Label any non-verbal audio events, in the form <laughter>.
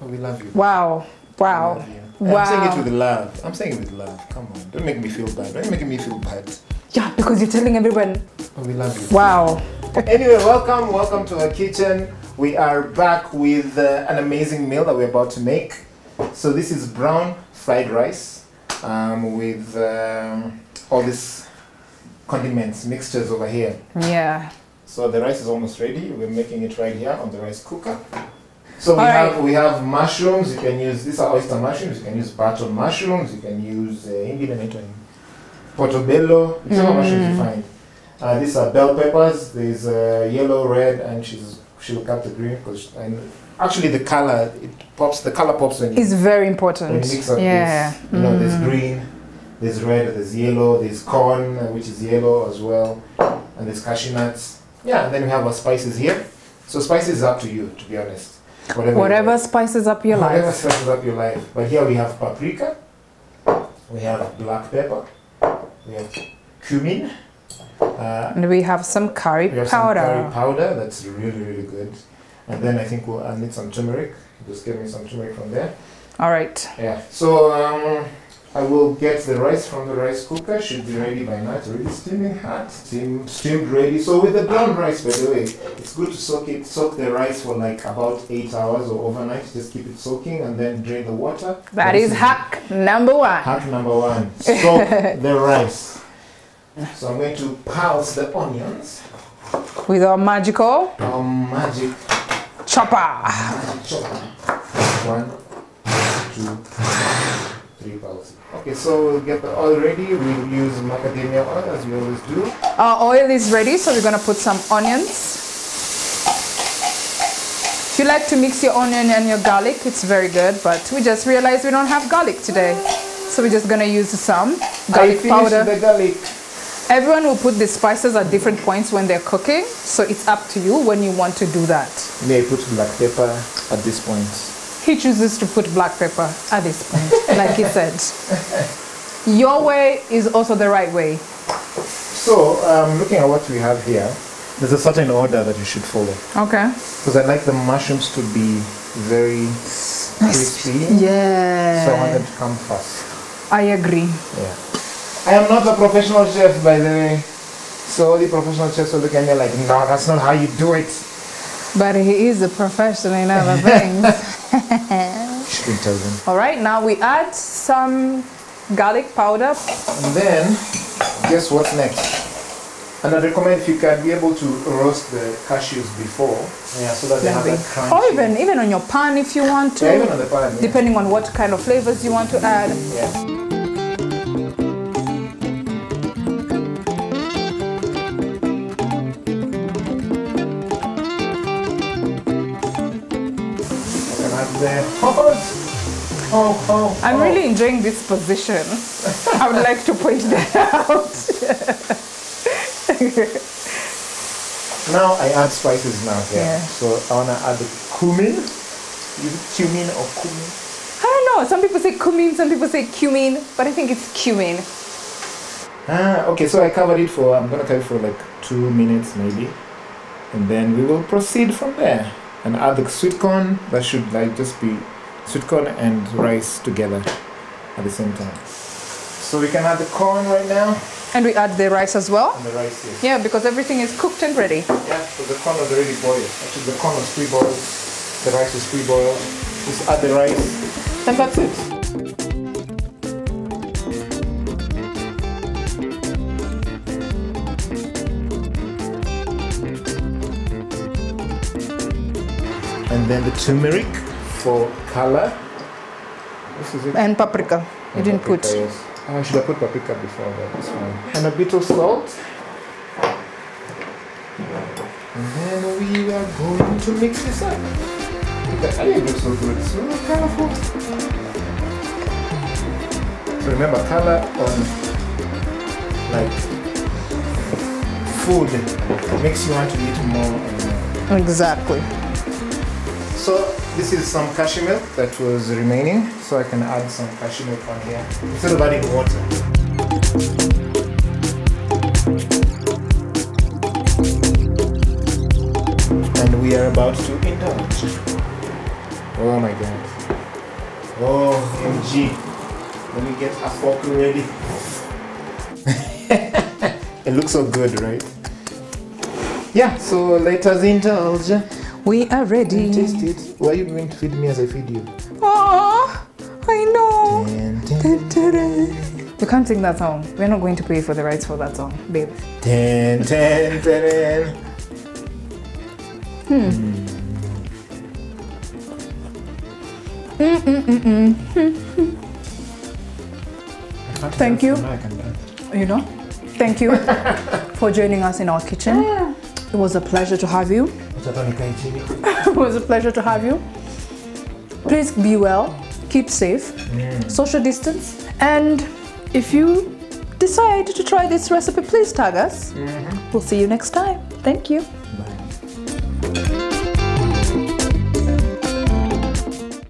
Oh, we love you. Wow. Wow. You. Wow. I'm saying it with love. I'm saying it with love. Come on. Don't make me feel bad. Don't make me feel bad. Yeah, because you're telling everyone. Oh, we love you. Wow. <laughs> Anyway, welcome, welcome to our kitchen. We are back with uh, an amazing meal that we're about to make. So this is brown fried rice um, with um, all these condiments, mixtures over here. Yeah. So the rice is almost ready. We're making it right here on the rice cooker. So we All right. have we have mushrooms. You can use these are oyster mushrooms. You can use button mushrooms. You can use uh, ingine inaitwa nini? portobello. Whichever Mm. mushrooms you find. Uh, these are bell peppers. There's uh, yellow, red, and she's she'll cut the green because and actually the color it pops. The color pops when you, It's very when important. you mix up Yeah. this. You know, there's Mm. green, there's red, there's yellow, there's corn, uh, which is yellow as well, and there's cashew nuts. Yeah, and then we have our spices here. So spices is up to you, to be honest. Whatever. Whatever spices up your Whatever life. Whatever spices up your life. But here we have paprika, we have black pepper, we have cumin, uh, And we have some curry we have powder. some curry powder. That's really really good. And then I think we'll I need some turmeric. Just give me some turmeric from there. All right. Yeah. So um, I will get the rice from the rice cooker. Should be ready by now. It's already steaming hot. Steam, steamed ready. So with the brown rice, by the way, it's good to soak it. Soak the rice for like about eight hours or overnight. Just keep it soaking and then drain the water. That is hack number one. Hack number one. Soak the rice. So I'm going to pulse the onions. With our magical Our magic chopper. magic chopper. One, two, three pulses. Okay, so we'll get the oil ready. We'll use macadamia oil as we always do. Our oil is ready, so we're gonna put some onions. If you like to mix your onion and your garlic, it's very good, but we just realized we don't have garlic today. So we're just gonna use some garlic powder. the garlic. Everyone will put the spices at different points when they're cooking, so it's up to you when you want to do that. May I put black pepper at this point? He chooses to put black pepper at this point, like he said. Your way is also the right way. So, um, looking at what we have here, there's a certain order that you should follow. Okay. Because I like the mushrooms to be very crispy. Yeah. So I want them to come first. I agree. Yeah. I am not a professional chef, by the way. So all the professional chefs will look at me like, no, that's not how you do it. But he is a professional in other things. Shouldn't tell them. All right, now we add some garlic powder. And then, guess what's next? And I recommend if you can be able to roast the cashews before, yeah, so that they have that crunchy. Or even, even on your pan if you want to. yeah, even on the pan. Yeah. Depending on what kind of flavors you want to add. yeah. The oh, oh, oh, I'm oh. really enjoying this position. <laughs> I would like to point that <laughs> out. Now I add spices now here. Yeah. So I wanna add the cumin. Is it cumin or cumin? I don't know. Some people say cumin, some people say cumin, but I think it's cumin. Ah, okay. So I covered it for. I'm gonna cover it for like two minutes maybe, and then we will proceed from there and add the sweet corn. That should like just be sweet corn and rice together at the same time. So we can add the corn right now And we add the rice as well. and the rice. Yes. Yeah, because everything is cooked and ready. Yeah, so the corn was already boiled. Actually, the corn was pre-boiled. The rice was pre-boiled. Just add the rice, and that's it. And then the turmeric for color. This is it. And paprika. You didn't put. yes. Oh, I should have put paprika before that. That's fine. And a bit of salt. And then we are going to mix this up. Look at it looks so good. It's So colorful. So remember, color on like food makes you want to eat more and more. Exactly. So this is some cashew milk that was remaining, so I can add some cashew milk on here instead of adding water. And we are about to indulge. Oh my god. Oh, MG. Let me get a fork ready. <laughs> it looks so good, right? Yeah, so let us indulge We are ready. and taste it. Why are you going to feed me as I feed you? Oh, I know. Dun, dun, Dun, dun, dun. You can't sing that song. We're not going to pay for the rights for that song, babe. dun, dun, dun. I can't Thank dance, you. now I can. You know? Thank you <laughs> for joining us in our kitchen. It was a pleasure to have you. Acha tu nikae chini. It was a pleasure to have you. Please be well, keep safe, social distance, and if you decide to try this recipe, please tag us. Mm-hmm. We'll see you next time. Thank you.